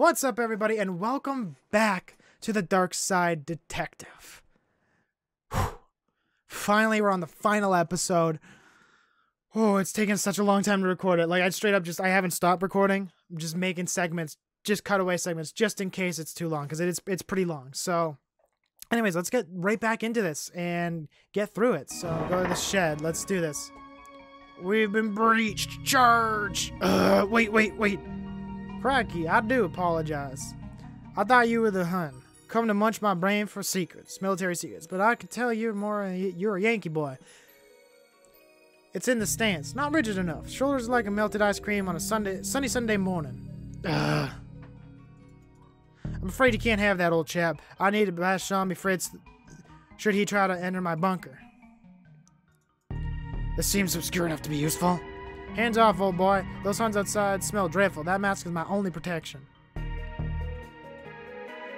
What's up, everybody, and welcome back to the Darkside Detective. Whew. Finally, we're on the final episode. Oh, it's taken such a long time to record it. Like, I straight up just, I haven't stopped recording. I'm just making segments, just cutaway segments, just in case it's too long, because it's, it's pretty long. So, anyways, let's get right back into this and get through it. So, go to the shed. Let's do this. We've been breached. Charge! Uh, wait, wait, wait. Cracky, I do apologize. I thought you were the Hun, come to munch my brain for secrets, military secrets, but I can tell you're more you're a Yankee boy. It's in the stance, not rigid enough. Shoulders like a melted ice cream on a Sunday, sunny Sunday morning. Ugh. I'm afraid you can't have that, old chap. I need to bash Zombie Fritz should he try to enter my bunker. This seems obscure enough to be useful. Hands off, old boy. Those huns outside smell dreadful. That mask is my only protection.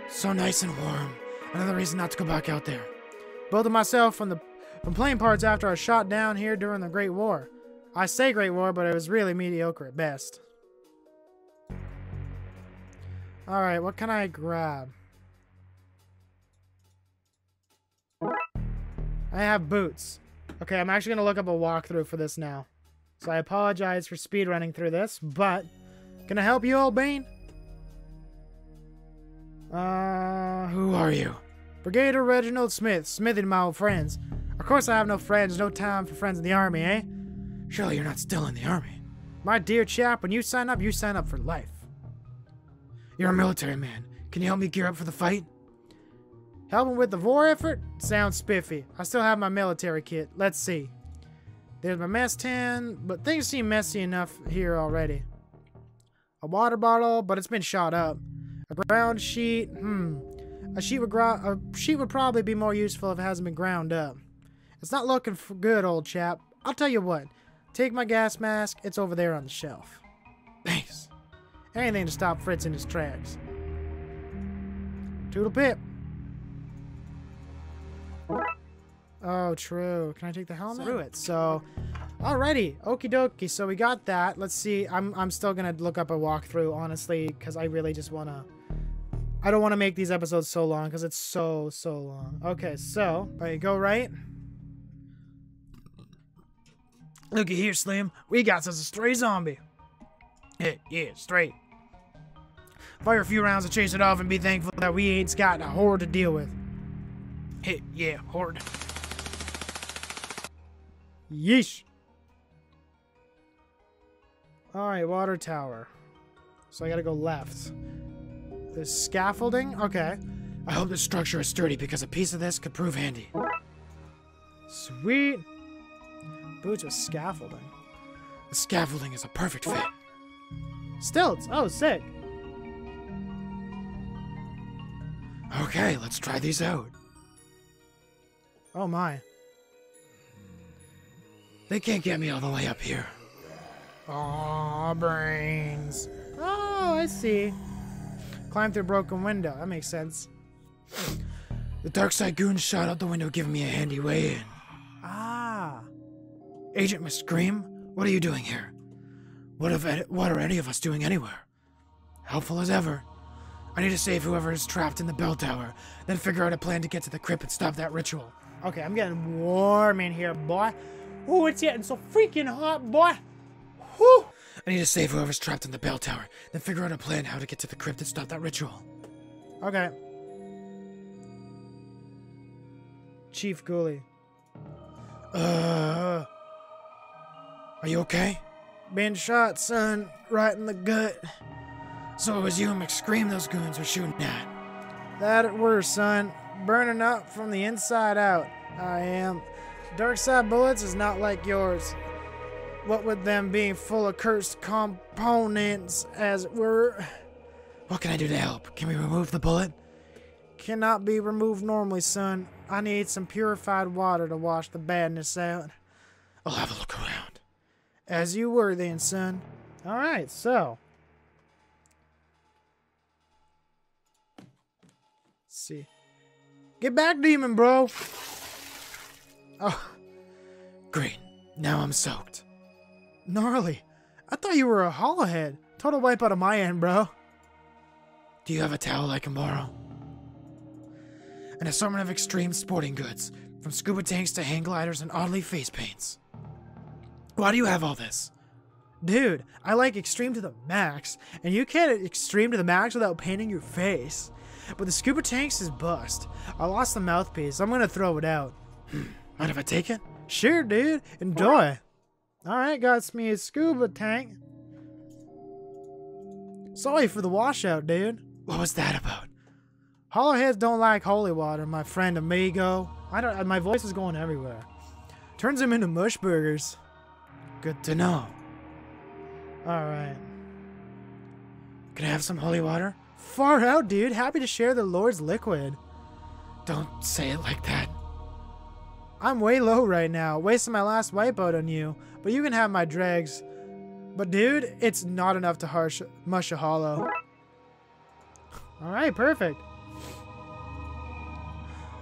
So nice and warm. Another reason not to go back out there. Building myself from the from plane parts after I shot down here during the Great War. I say Great War, but it was really mediocre at best. Alright, what can I grab? I have boots. Okay, I'm actually going to look up a walkthrough for this now. So I apologize for speed running through this, but can I help you, old Bean? Uh, who are you? Brigadier Reginald Smith, Smithy to my old friends. Of course I have no friends, no time for friends in the army, eh? Surely you're not still in the army. My dear chap, when you sign up, you sign up for life. You're a military man. Can you help me gear up for the fight? Helping with the war effort? Sounds spiffy. I still have my military kit. Let's see. There's my mess tin, but things seem messy enough here already. A water bottle, but it's been shot up. A ground sheet, hmm. A sheet would a sheet would probably be more useful if it hasn't been ground up. It's not looking good, old chap. I'll tell you what. Take my gas mask. It's over there on the shelf. Thanks. Anything to stop Fritz in his tracks. Toodle pip. Oh, true. Can I take the helmet? Through it. So, alrighty. Okie dokie. So we got that. Let's see. I'm, I'm still going to look up a walkthrough, honestly, because I really just want to... I don't want to make these episodes so long because it's so, so long. Okay, so, right, go right. Looky here, Slim. We got us a stray zombie. Yeah, yeah, straight. Fire a few rounds to chase it off and be thankful that we ain't got a horde to deal with. Hey, yeah, horde. Yeesh. Alright, water tower. So I gotta go left. There's scaffolding? Okay. I hope this structure is sturdy because a piece of this could prove handy. Sweet. Boots with scaffolding. The scaffolding is a perfect fit. Stilts. Oh, sick. Okay, let's try these out. Oh my. They can't get me all the way up here. Aw, brains. Oh, I see. Climb through a broken window. That makes sense. The dark side goons shot out the window, giving me a handy way in. Ah. Agent McScream, what are you doing here? What, have, what are any of us doing anywhere? Helpful as ever. I need to save whoever is trapped in the bell tower, then figure out a plan to get to the crypt and stop that ritual. Okay, I'm getting warm in here, boy. Ooh, it's getting so freaking hot, boy. Whew. I need to save whoever's trapped in the bell tower, then figure out a plan how to get to the crypt and stop that ritual. Okay. Chief Ghoulie. Uh. Are you okay? Been shot, son. Right in the gut. So it was you and McScream those goons were shooting at. That it were, son. Burning up from the inside out. I am. Dark side bullets is not like yours. What with them being full of cursed components, as it were. What can I do to help? Can we remove the bullet? Cannot be removed normally, son. I need some purified water to wash the badness out. I'll have a look around. As you were then, son. Alright, so. Let's see. Get back, demon, bro! Oh. Great. Now I'm soaked. Gnarly. I thought you were a hollowhead. Total wipe out of my end, bro. Do you have a towel I can borrow? An assortment of extreme sporting goods, from scuba tanks to hang gliders and oddly face paints. Why do you have all this? Dude, I like extreme to the max, and you can't extreme to the max without painting your face. But the scuba tanks is bust. I lost the mouthpiece. I'm gonna throw it out. Hmm. Mind if I take it? Sure, dude. Enjoy. Alright, got me a scuba tank. Sorry for the washout, dude. What was that about? Hollowheads don't like holy water, my friend amigo. I don't. My voice is going everywhere. Turns them into mush burgers. Good to know. All right. Can I have some holy water? Far out, dude. Happy to share the Lord's liquid. Don't say it like that. I'm way low right now, wasting my last wipeout on you, but you can have my dregs. But dude, it's not enough to harsh mush a hollow. Alright, perfect.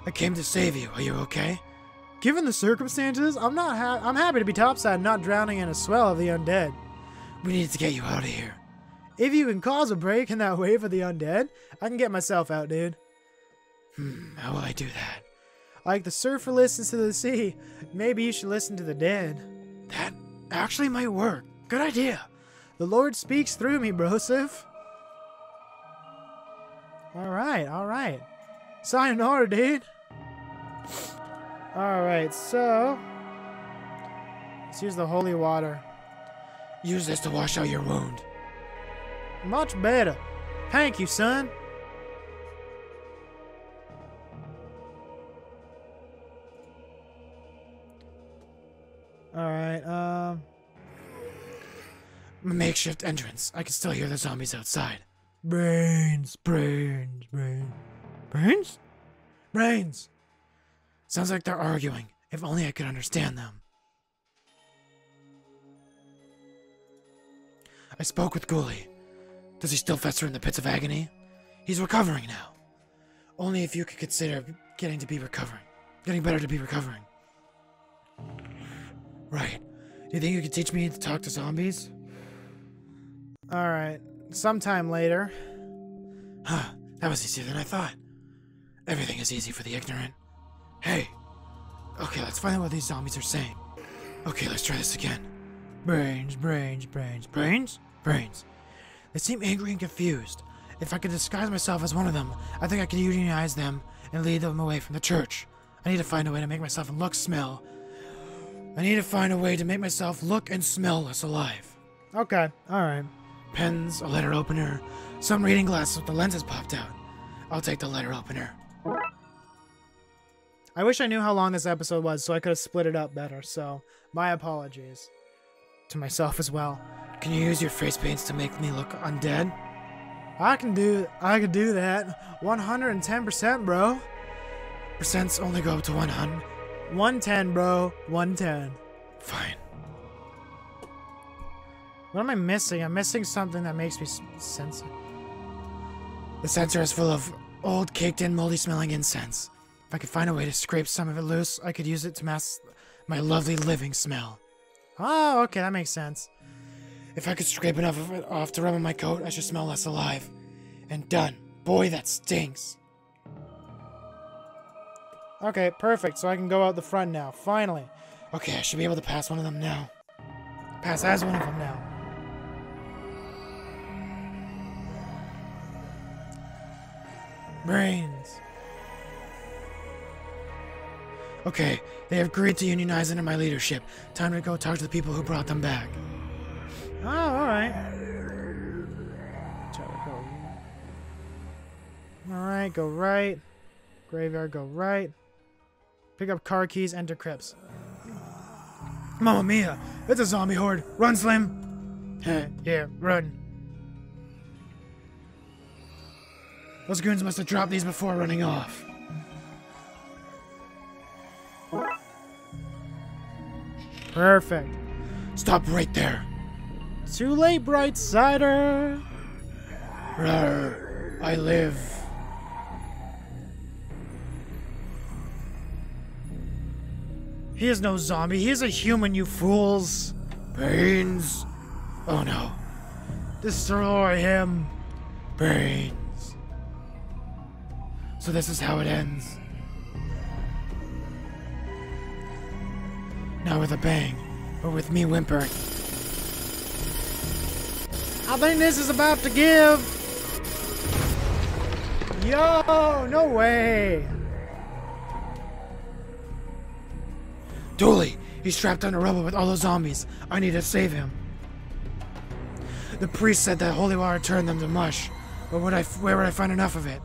I came to save you. Are you okay? Given the circumstances, I'm not ha I'm happy to be topside not drowning in a swell of the undead. We need to get you out of here. If you can cause a break in that wave of the undead, I can get myself out, dude. Hmm, how will I do that? Like the surfer listens to the sea, maybe you should listen to the dead. That actually might work. Good idea. The Lord speaks through me, Broseph. Alright, alright. Sayonara, dude. Alright, so... Let's use the holy water. Use this to wash out your wound. Much better. Thank you, son. Alright, um... Makeshift entrance. I can still hear the zombies outside. Brains, brains, brains. Brains? Brains! Sounds like they're arguing. If only I could understand them. I spoke with Ghoulie. Does he still fester in the pits of agony? He's recovering now. Only if you could consider getting to be recovering. Getting better to be recovering. Right. Do you think you could teach me to talk to zombies? Alright. Sometime later. Huh. That was easier than I thought. Everything is easy for the ignorant. Hey. Okay, let's find out what these zombies are saying. Okay, let's try this again. Brains, brains, brains, brains, brains. They seem angry and confused. If I could disguise myself as one of them, I think I could unionize them and lead them away from the church. I need to find a way to make myself look, smell. I need to find a way to make myself look and smell less alive. Okay, alright. Pens, a letter opener, some reading glasses with the lenses popped out. I'll take the letter opener. I wish I knew how long this episode was so I could have split it up better, so my apologies. To myself as well. Can you use your face paints to make me look undead? I can do I can do that. 110%, bro. Percents only go up to 100. 110, bro. 110. Fine. What am I missing? I'm missing something that makes me sense. The sensor is full of old, caked-in, moldy-smelling incense. If I could find a way to scrape some of it loose, I could use it to mask my lovely living smell. Oh, okay, that makes sense. If I could scrape enough of it off to rub on my coat, I should smell less alive. And done. Boy, that stinks. Okay, perfect. So I can go out the front now. Finally. Okay, I should be able to pass one of them now. Pass as one of them now. Brains. Okay, they have agreed to unionize under my leadership. Time to go talk to the people who brought them back. Oh, alright. Alright, go right. Graveyard, go right. Pick up car keys, enter crypts. Mamma mia! It's a zombie horde! Run, Slim! yeah, run. Those goons must have dropped these before running off. Perfect. Stop right there. Too late, Bright Sider. Rawr, I live. He is no zombie. He is a human, you fools. Brains. Oh no. Destroy him. Brains. So this is how it ends. Not with a bang, but with me whimpering. I think this is about to give. Yo, no way. Dooley, he's trapped under rubble with all those zombies. I need to save him. The priest said that holy water turned them to mush, but would I, where would I find enough of it?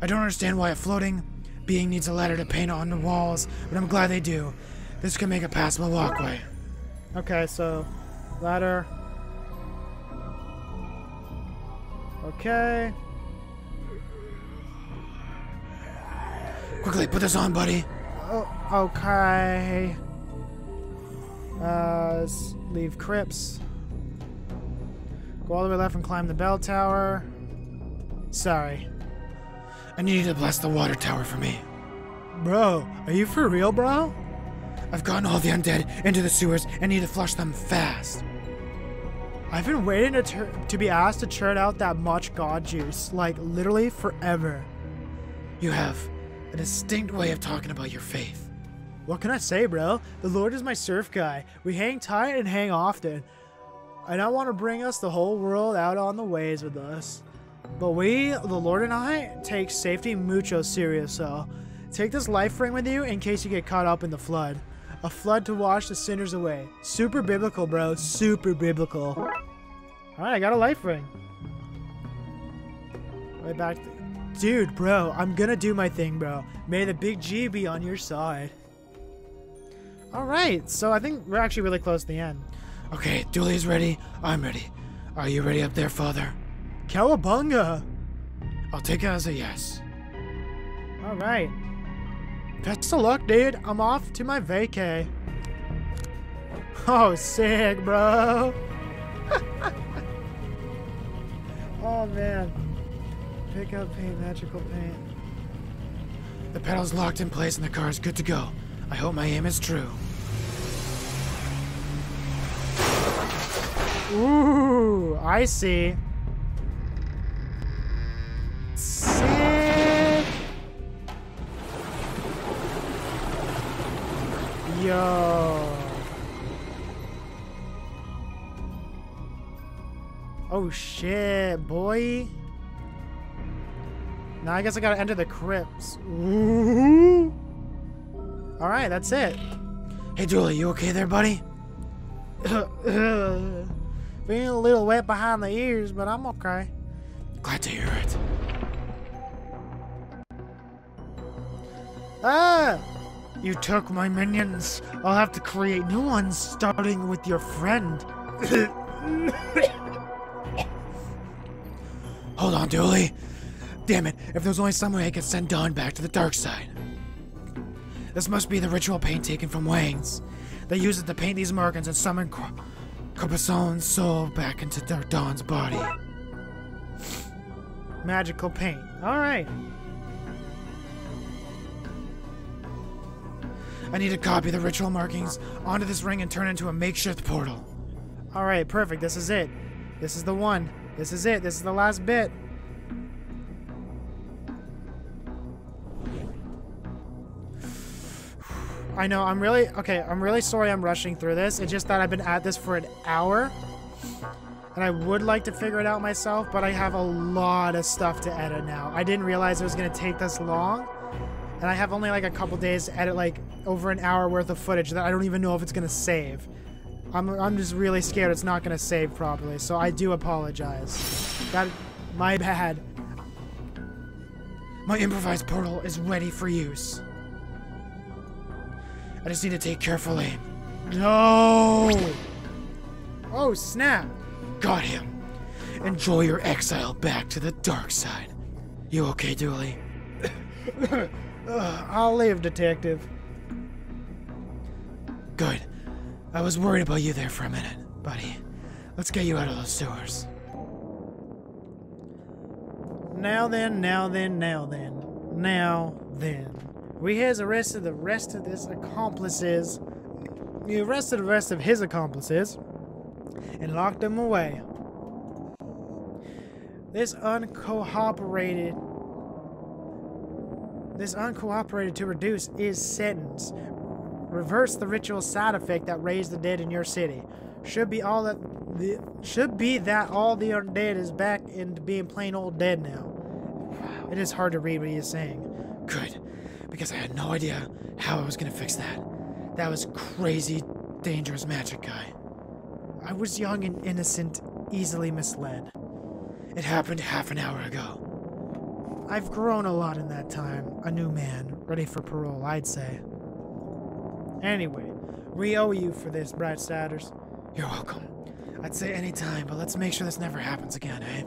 I don't understand why a floating being needs a ladder to paint on the walls, but I'm glad they do. This could make a passable walkway. Okay, so ladder. Okay. Quickly, put this on, buddy. Oh, okay. Uh, leave crypts. Go all the way left and climb the bell tower. Sorry. I need you to bless the water tower for me. Bro, are you for real, bro? I've gotten all the undead into the sewers and need to flush them fast. I've been waiting to, to be asked to churn out that much god juice, like literally forever. You have a distinct way of talking about your faith. What can I say, bro? The Lord is my surf guy. We hang tight and hang often. And I want to bring us the whole world out on the waves with us. But we, the Lord and I, take safety mucho serious, so take this life ring with you in case you get caught up in the flood. A flood to wash the sinners away. Super biblical, bro. Super biblical. Alright, I got a life ring. Right back Dude, bro, I'm gonna do my thing, bro. May the big G be on your side. Alright, so I think we're actually really close to the end. Okay, Dooley's ready. I'm ready. Are you ready up there, Father? Cowabunga! I'll take it as a yes. Alright. Best of luck, dude. I'm off to my vacay. Oh, sick, bro. oh, man. Pick up paint, magical paint. The pedal's locked in place and the car is good to go. I hope my aim is true. Ooh, I see. Sick. Yo. Oh shit, boy. Now I guess I gotta enter the crypts. Ooh. Alright, that's it. Hey Dooley, you okay there, buddy? Feeling a little wet behind the ears, but I'm okay. Glad to hear it. Ah! You took my minions. I'll have to create new ones, starting with your friend. Hold on, Dooley. Damn it, if there's only some way I could send Dawn back to the dark side. This must be the ritual paint taken from Wang's. They use it to paint these markings and summon Corpuson's soul back into Dawn's body. Magical paint. Alright. I need to copy the ritual markings onto this ring and turn it into a makeshift portal. Alright, perfect. This is it. This is the one. This is it. This is the last bit. I know, I'm really, okay, I'm really sorry I'm rushing through this. It's just that I've been at this for an hour. And I would like to figure it out myself, but I have a lot of stuff to edit now. I didn't realize it was going to take this long. And I have only like a couple days to edit like over an hour worth of footage that I don't even know if it's going to save. I'm, I'm just really scared it's not going to save properly, so I do apologize. That, my bad. My improvised portal is ready for use. I just need to take careful aim. No! Oh, snap! Got him. Enjoy your exile back to the dark side. You okay, Dooley? uh, I'll live, detective. Good. I was worried about you there for a minute, buddy. Let's get you out of those sewers. Now then, now then, now then. Now then. We has arrested the rest of his accomplices. We arrested the rest of his accomplices and locked them away. This uncooperated this uncooperated to reduce is sentence. Reverse the ritual side effect that raised the dead in your city. Should be all that the should be that all the undead is back into being plain old dead now. It is hard to read what he is saying. Good, because I had no idea how I was gonna fix that. That was crazy, dangerous magic guy. I was young and innocent, easily misled. It happened half an hour ago. I've grown a lot in that time. A new man, ready for parole, I'd say. Anyway, we owe you for this, Bright Statters. You're welcome. I'd say any time, but let's make sure this never happens again, eh?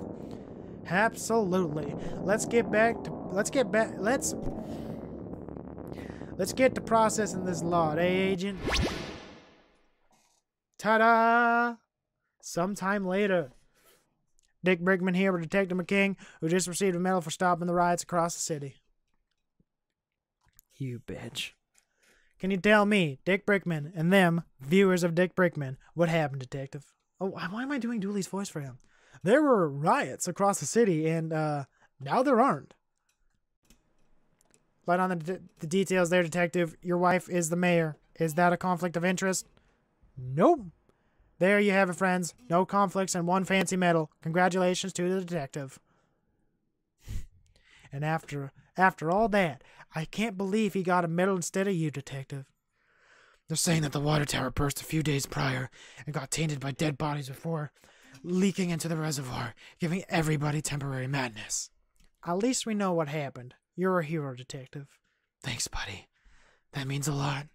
Absolutely. Let's get back to let's get back let's let's get to processing this lot, eh, agent? Ta-da! Sometime later. Dick Brickman here with Detective McKing, who just received a medal for stopping the riots across the city. You bitch. Can you tell me, Dick Brickman, and them, viewers of Dick Brickman, what happened, Detective? Oh, why am I doing Dooley's voice for him? There were riots across the city, and uh, now there aren't. But on the, the details there, Detective, your wife is the mayor. Is that a conflict of interest? Nope. There you have it, friends. No conflicts and one fancy medal. Congratulations to the detective. And after after all that, I can't believe he got a medal instead of you, detective. They're saying that the water tower burst a few days prior and got tainted by dead bodies before leaking into the reservoir, giving everybody temporary madness. At least we know what happened. You're a hero, detective. Thanks, buddy. That means a lot.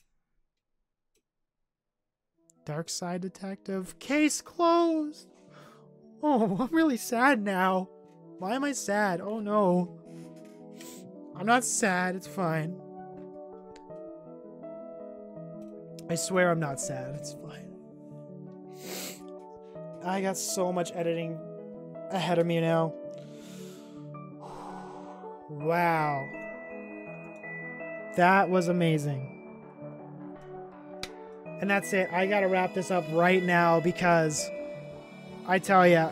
Darkside Detective. Case closed. Oh, I'm really sad now. Why am I sad? Oh no. I'm not sad. It's fine. I swear I'm not sad. It's fine. I got so much editing ahead of me now. Wow. That was amazing. And that's it. I gotta wrap this up right now because I tell you,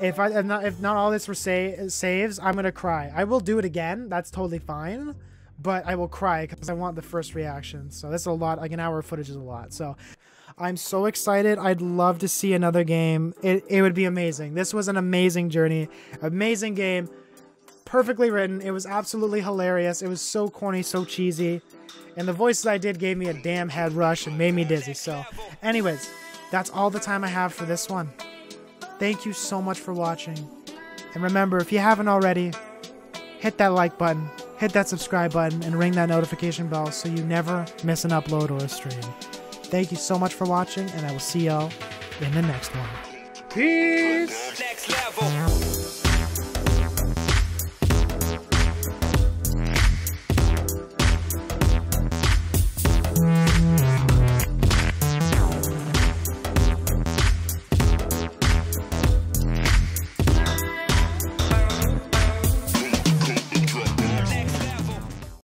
if I if not if not all this for sa saves, I'm gonna cry. I will do it again. That's totally fine, but I will cry because I want the first reaction. So that's a lot. Like an hour of footage is a lot. So I'm so excited. I'd love to see another game. It it would be amazing. This was an amazing journey, amazing game, perfectly written. It was absolutely hilarious. It was so corny, so cheesy. And the voices I did gave me a damn head rush and made me dizzy. So, anyways, that's all the time I have for this one. Thank you so much for watching. And remember, if you haven't already, hit that like button, hit that subscribe button, and ring that notification bell so you never miss an upload or a stream. Thank you so much for watching, and I will see y'all in the next one. Peace!